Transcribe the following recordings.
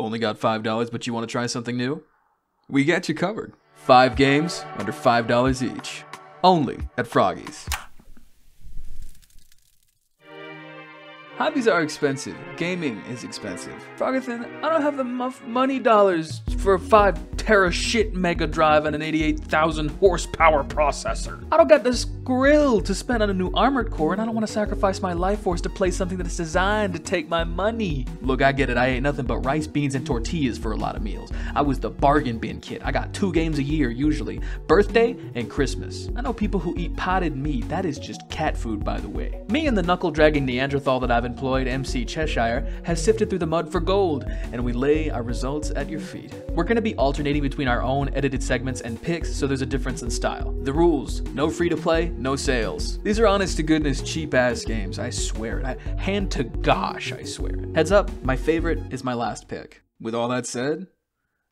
Only got $5, but you want to try something new? We got you covered. Five games under $5 each. Only at Froggies. Hobbies are expensive. Gaming is expensive. Frogothan, I don't have the muff money dollars for a 5 tera shit mega drive and an 88,000 horsepower processor. I don't got this grill to spend on a new armored core and I don't want to sacrifice my life force to play something that is designed to take my money. Look, I get it. I ate nothing but rice, beans, and tortillas for a lot of meals. I was the bargain bin kid. I got two games a year usually. Birthday and Christmas. I know people who eat potted meat. That is just cat food, by the way. Me and the knuckle dragging Neanderthal that I've employed, MC Cheshire, has sifted through the mud for gold, and we lay our results at your feet. We're gonna be alternating between our own edited segments and picks, so there's a difference in style. The rules no free to play, no sales. These are honest to goodness cheap ass games, I swear it. I, hand to gosh, I swear it. Heads up, my favorite is my last pick. With all that said,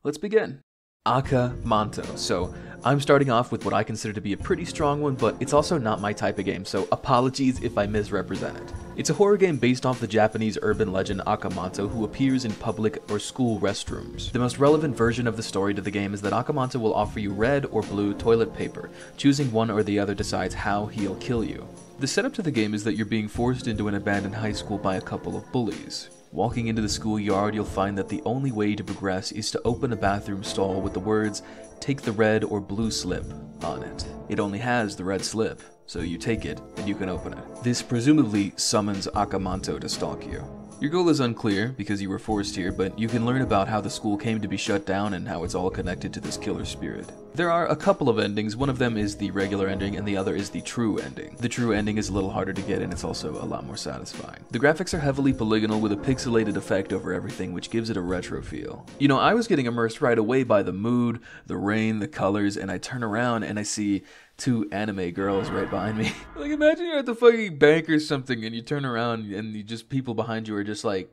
let's begin. Aka Manto. So I'm starting off with what I consider to be a pretty strong one, but it's also not my type of game, so apologies if I misrepresent it. It's a horror game based off the Japanese urban legend Aka Manto who appears in public or school restrooms. The most relevant version of the story to the game is that Aka Manto will offer you red or blue toilet paper. Choosing one or the other decides how he'll kill you. The setup to the game is that you're being forced into an abandoned high school by a couple of bullies. Walking into the schoolyard, you'll find that the only way to progress is to open a bathroom stall with the words, take the red or blue slip on it. It only has the red slip, so you take it and you can open it. This presumably summons Aka Manto to stalk you. Your goal is unclear because you were forced here, but you can learn about how the school came to be shut down and how it's all connected to this killer spirit. There are a couple of endings, one of them is the regular ending and the other is the true ending. The true ending is a little harder to get and it's also a lot more satisfying. The graphics are heavily polygonal with a pixelated effect over everything which gives it a retro feel. You know, I was getting immersed right away by the mood, the rain, the colors, and I turn around and I see two anime girls right behind me. like imagine you're at the fucking bank or something and you turn around and you just people behind you are just like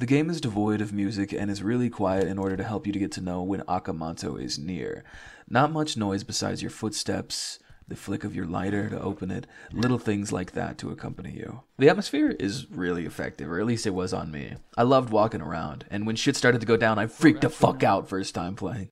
the game is devoid of music and is really quiet in order to help you to get to know when Aka Manto is near. Not much noise besides your footsteps, the flick of your lighter to open it, little things like that to accompany you. The atmosphere is really effective, or at least it was on me. I loved walking around, and when shit started to go down, I freaked the fuck out first time playing.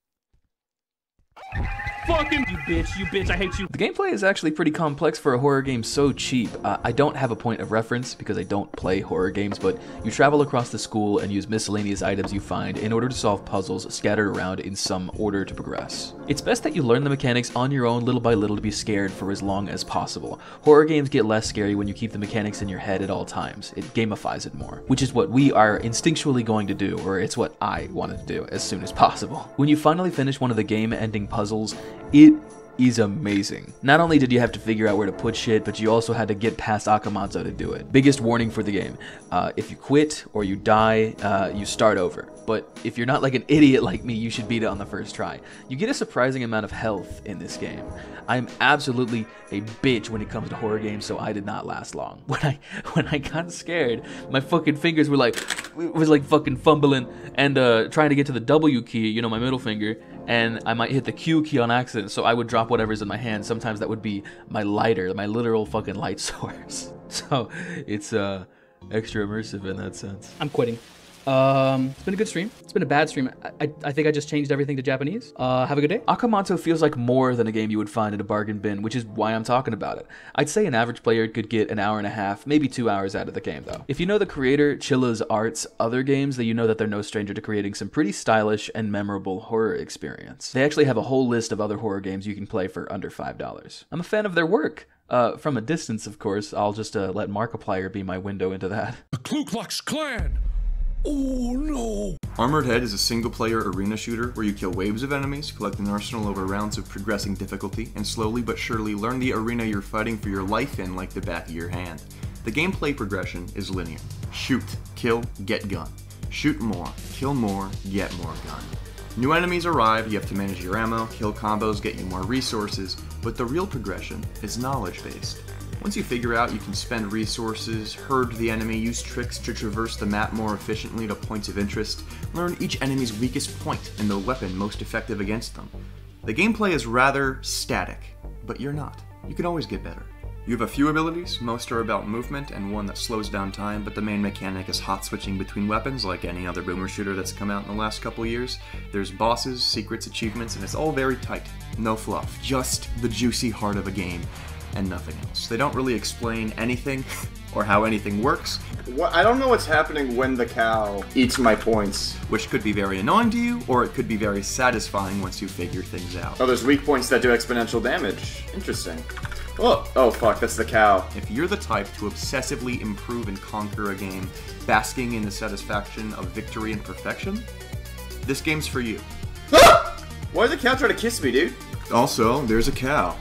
Fucking you bitch, you bitch, I hate you. The gameplay is actually pretty complex for a horror game so cheap. Uh, I don't have a point of reference because I don't play horror games, but you travel across the school and use miscellaneous items you find in order to solve puzzles scattered around in some order to progress. It's best that you learn the mechanics on your own little by little to be scared for as long as possible. Horror games get less scary when you keep the mechanics in your head at all times. It gamifies it more, which is what we are instinctually going to do, or it's what I wanted to do as soon as possible. When you finally finish one of the game ending puzzles, it is amazing. Not only did you have to figure out where to put shit, but you also had to get past Aka Manto to do it. Biggest warning for the game. Uh, if you quit or you die, uh, you start over. But if you're not like an idiot like me, you should beat it on the first try. You get a surprising amount of health in this game. I'm absolutely a bitch when it comes to horror games, so I did not last long. When I when I got scared, my fucking fingers were like was like fucking fumbling and uh, trying to get to the W key, you know, my middle finger, and I might hit the Q key on accident, so I would drop whatever's in my hand. Sometimes that would be my lighter, my literal fucking light source. So it's uh extra immersive in that sense. I'm quitting. Um, it's been a good stream. It's been a bad stream. I, I, I think I just changed everything to Japanese. Uh, have a good day. Aka Manto feels like more than a game you would find in a bargain bin, which is why I'm talking about it. I'd say an average player could get an hour and a half, maybe two hours out of the game though. If you know the creator, Chilla's Arts other games, then you know that they're no stranger to creating some pretty stylish and memorable horror experience. They actually have a whole list of other horror games you can play for under $5. I'm a fan of their work. Uh, from a distance, of course, I'll just uh, let Markiplier be my window into that. The Ku Klux Klan! Oh no! Armored Head is a single player arena shooter where you kill waves of enemies, collect an arsenal over rounds of progressing difficulty, and slowly but surely learn the arena you're fighting for your life in like the back of your hand. The gameplay progression is linear shoot, kill, get gun. Shoot more, kill more, get more gun. New enemies arrive, you have to manage your ammo, kill combos, get you more resources, but the real progression is knowledge based. Once you figure out you can spend resources, herd the enemy, use tricks to traverse the map more efficiently to points of interest, learn each enemy's weakest point and the weapon most effective against them. The gameplay is rather static, but you're not. You can always get better. You have a few abilities, most are about movement, and one that slows down time, but the main mechanic is hot switching between weapons like any other boomer shooter that's come out in the last couple years. There's bosses, secrets, achievements, and it's all very tight. No fluff, just the juicy heart of a game, and nothing else. They don't really explain anything or how anything works, What, I don't know what's happening when the cow eats my points. which could be very annoying to you, or it could be very satisfying once you figure things out. Oh, there's weak points that do exponential damage. Interesting. Oh, oh fuck, that's the cow. If you're the type to obsessively improve and conquer a game, basking in the satisfaction of victory and perfection, this game's for you. Why did the cow try to kiss me, dude? Also, there's a cow.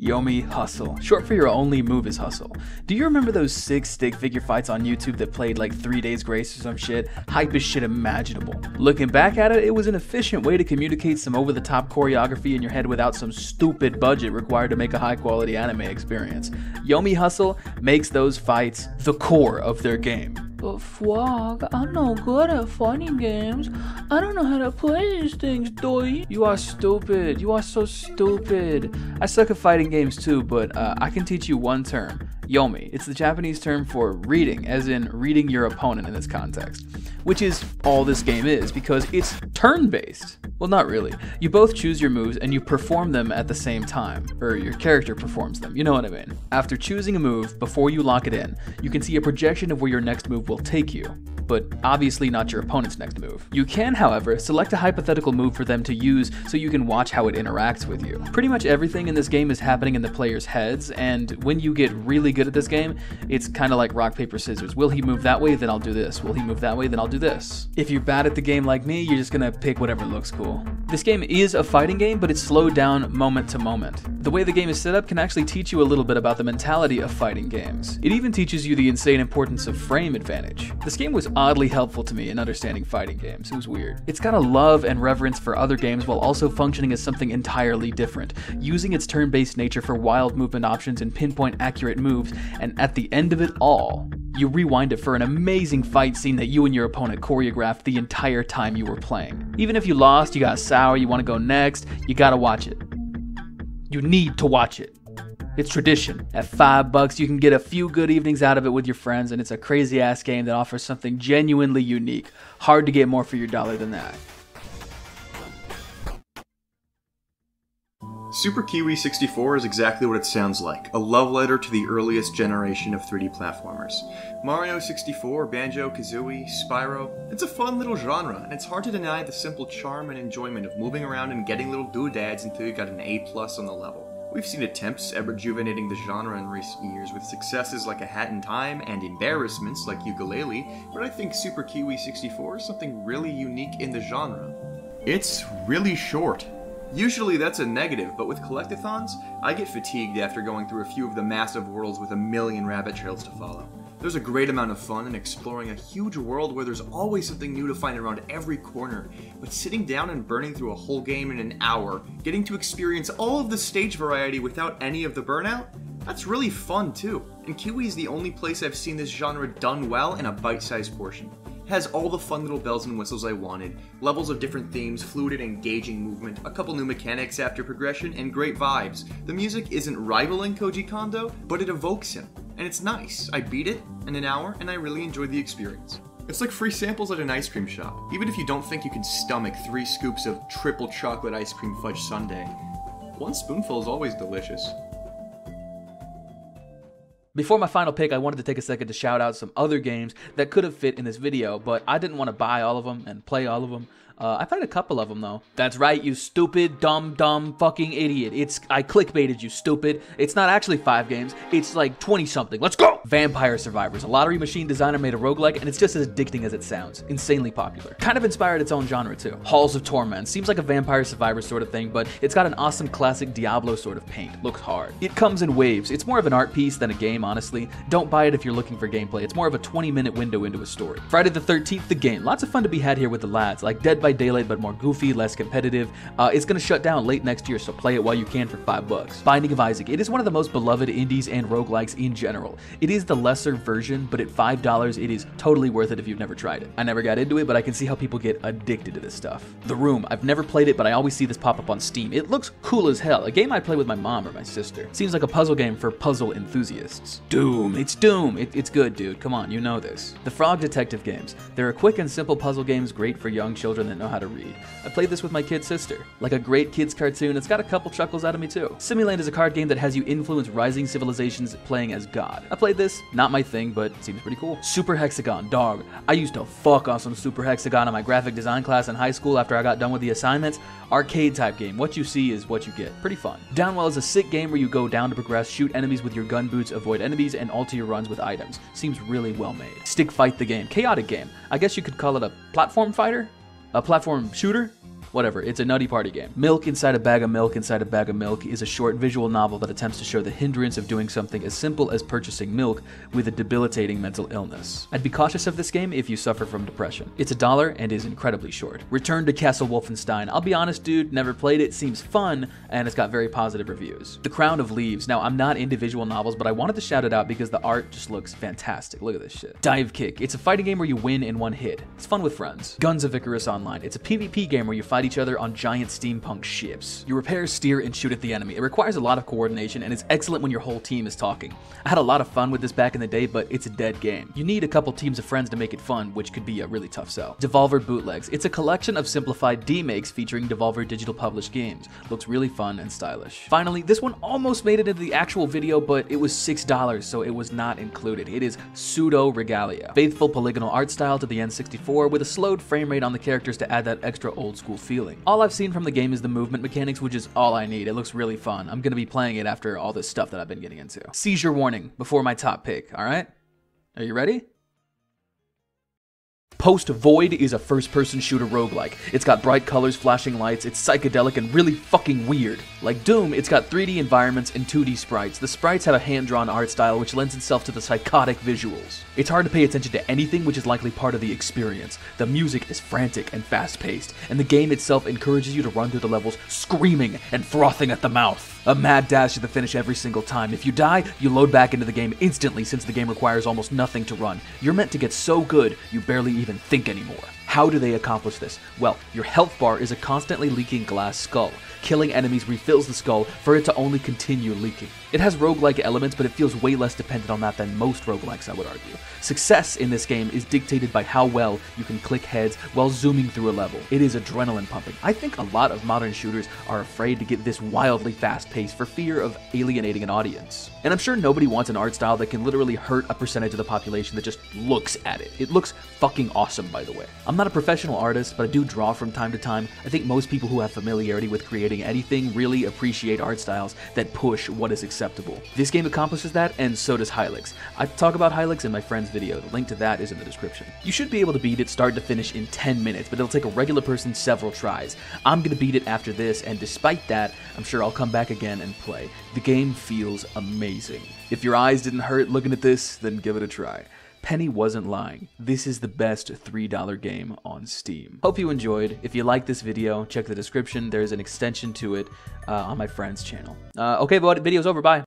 Yomi Hustle. Short for your only move is hustle. Do you remember those six stick figure fights on YouTube that played like three days grace or some shit? Hype as shit imaginable. Looking back at it, it was an efficient way to communicate some over the top choreography in your head without some stupid budget required to make a high quality anime experience. Yomi Hustle makes those fights the core of their game. But Frog, I'm no good at fighting games. I don't know how to play these things, doy. You are stupid. You are so stupid. I suck at fighting games too, but uh, I can teach you one term. Yomi. It's the Japanese term for reading, as in reading your opponent in this context. Which is all this game is, because it's turn based. Well, not really. You both choose your moves and you perform them at the same time, or your character performs them, you know what I mean. After choosing a move, before you lock it in, you can see a projection of where your next move will take you, but obviously not your opponent's next move. You can, however, select a hypothetical move for them to use so you can watch how it interacts with you. Pretty much everything in this game is happening in the player's heads, and when you get really good at this game, it's kind of like rock, paper, scissors. Will he move that way? Then I'll do this. Will he move that way? Then I'll do this. If you're bad at the game like me, you're just gonna pick whatever looks cool. This game is a fighting game, but it's slowed down moment to moment. The way the game is set up can actually teach you a little bit about the mentality of fighting games. It even teaches you the insane importance of frame advantage. This game was oddly helpful to me in understanding fighting games. It was weird. It's got a love and reverence for other games while also functioning as something entirely different, using its turn based nature for wild movement options and pinpoint accurate moves, and at the end of it all, you rewind it for an amazing fight scene that you and your opponent choreographed the entire time you were playing. Even if you lost, you got sour, you want to go next, you gotta watch it. You need to watch it. It's tradition. At five bucks, you can get a few good evenings out of it with your friends, and it's a crazy ass game that offers something genuinely unique. Hard to get more for your dollar than that. Super Kiwi 64 is exactly what it sounds like a love letter to the earliest generation of 3D platformers. Mario 64, Banjo Kazooie, Spyro, it's a fun little genre, and it's hard to deny the simple charm and enjoyment of moving around and getting little doodads until you got an A plus on the level. We've seen attempts at rejuvenating the genre in recent years with successes like A Hat in Time and embarrassments like Yooka-Laylee, but I think Super Kiwi 64 is something really unique in the genre. It's really short. Usually that's a negative, but with collectathons, I get fatigued after going through a few of the massive worlds with a million rabbit trails to follow. There's a great amount of fun in exploring a huge world where there's always something new to find around every corner, but sitting down and burning through a whole game in an hour, getting to experience all of the stage variety without any of the burnout, that's really fun too. And Kiwi is the only place I've seen this genre done well in a bite-sized portion has all the fun little bells and whistles I wanted, levels of different themes, fluid and engaging movement, a couple new mechanics after progression, and great vibes. The music isn't rivaling Koji Kondo, but it evokes him, and it's nice. I beat it in an hour, and I really enjoyed the experience. It's like free samples at an ice cream shop. Even if you don't think you can stomach three scoops of triple chocolate ice cream fudge sundae, one spoonful is always delicious. Before my final pick, I wanted to take a second to shout out some other games that could have fit in this video, but I didn't want to buy all of them and play all of them. Uh, I played a couple of them though. That's right, you stupid, dumb, dumb, fucking idiot. It's I clickbaited you, stupid. It's not actually five games. It's like 20 something. Let's go! Vampire Survivors. A lottery machine designer made a roguelike, and it's just as addicting as it sounds. Insanely popular. Kind of inspired its own genre too. Halls of Torment. Seems like a Vampire Survivor sort of thing, but it's got an awesome classic Diablo sort of paint. Looks hard. It comes in waves. It's more of an art piece than a game, honestly. Don't buy it if you're looking for gameplay. It's more of a 20 minute window into a story. Friday the 13th, the game. Lots of fun to be had here with the lads, like Dead by Daylight but more goofy, less competitive. Uh, it's gonna shut down late next year, so play it while you can for 5 bucks. Binding of Isaac. It is one of the most beloved indies and roguelikes in general. It is the lesser version, but at $5 it is totally worth it if you've never tried it. I never got into it, but I can see how people get addicted to this stuff. The Room. I've never played it, but I always see this pop up on Steam. It looks cool as hell. A game I'd play with my mom or my sister. Seems like a puzzle game for puzzle enthusiasts. Doom. It's Doom. It, it's good, dude. Come on, you know this. The Frog Detective games. They're a quick and simple puzzle games great for young children that know how to read. I played this with my kid sister. Like a great kids cartoon, it's got a couple chuckles out of me too. Simuland is a card game that has you influence rising civilizations playing as God. I played this, not my thing, but seems pretty cool. Super Hexagon, dog. I used to fuck on some Super Hexagon in my graphic design class in high school after I got done with the assignments. Arcade type game. What you see is what you get. Pretty fun. Downwell is a sick game where you go down to progress, shoot enemies with your gun boots, avoid enemies, and alter your runs with items. Seems really well made. Stick Fight the game. Chaotic game. I guess you could call it a platform fighter? A platform shooter? Whatever, it's a nutty party game. Milk Inside a Bag of Milk Inside a Bag of Milk is a short visual novel that attempts to show the hindrance of doing something as simple as purchasing milk with a debilitating mental illness. I'd be cautious of this game if you suffer from depression. It's a dollar and is incredibly short. Return to Castle Wolfenstein. I'll be honest, dude, never played it, seems fun, and it's got very positive reviews. The Crown of Leaves. Now, I'm not into visual novels, but I wanted to shout it out because the art just looks fantastic. Look at this shit. Dive Kick. It's a fighting game where you win in one hit. It's fun with friends. Guns of Icarus Online. It's a PvP game where you fight each other on giant steampunk ships. You repair, steer, and shoot at the enemy. It requires a lot of coordination and is excellent when your whole team is talking. I had a lot of fun with this back in the day, but it's a dead game. You need a couple teams of friends to make it fun, which could be a really tough sell. Devolver Bootlegs. It's a collection of simplified demakes featuring Devolver digital published games. Looks really fun and stylish. Finally, this one almost made it into the actual video, but it was $6, so it was not included. It is Pseudoregalia. Faithful polygonal art style to the N64 with a slowed frame rate on the characters to add that extra old school feeling. All I've seen from the game is the movement mechanics, which is all I need. It looks really fun. I'm gonna be playing it after all this stuff that I've been getting into. Seizure warning before my top pick, alright? Are you ready? Post Void is a first person shooter roguelike. It's got bright colors, flashing lights, it's psychedelic and really fucking weird. Like Doom, it's got 3D environments and 2D sprites. The sprites have a hand drawn art style which lends itself to the psychotic visuals. It's hard to pay attention to anything which is likely part of the experience. The music is frantic and fast paced, and the game itself encourages you to run through the levels screaming and frothing at the mouth. A mad dash to the finish every single time. If you die, you load back into the game instantly since the game requires almost nothing to run. You're meant to get so good, you barely even think anymore. How do they accomplish this? Well, your health bar is a constantly leaking glass skull. Killing enemies refills the skull for it to only continue leaking. It has roguelike elements, but it feels way less dependent on that than most roguelikes, I would argue. Success in this game is dictated by how well you can click heads while zooming through a level. It is adrenaline pumping. I think a lot of modern shooters are afraid to get this wildly fast pace for fear of alienating an audience. And I'm sure nobody wants an art style that can literally hurt a percentage of the population that just looks at it. It looks fucking awesome, by the way. I'm not a professional artist, but I do draw from time to time. I think most people who have familiarity with creating anything really appreciate art styles that push what is acceptable. This game accomplishes that, and so does Hylics. I talk about Hylics in my friend's video. The link to that is in the description. You should be able to beat it start to finish in 10 minutes, but it'll take a regular person several tries. I'm gonna beat it after this, and despite that, I'm sure I'll come back again and play. The game feels amazing. If your eyes didn't hurt looking at this, then give it a try. Penny wasn't lying. This is the best $3 game on Steam. Hope you enjoyed. If you like this video, check the description. There's an extension to it uh, on my friend's channel. Uh, okay, but video's over. Bye.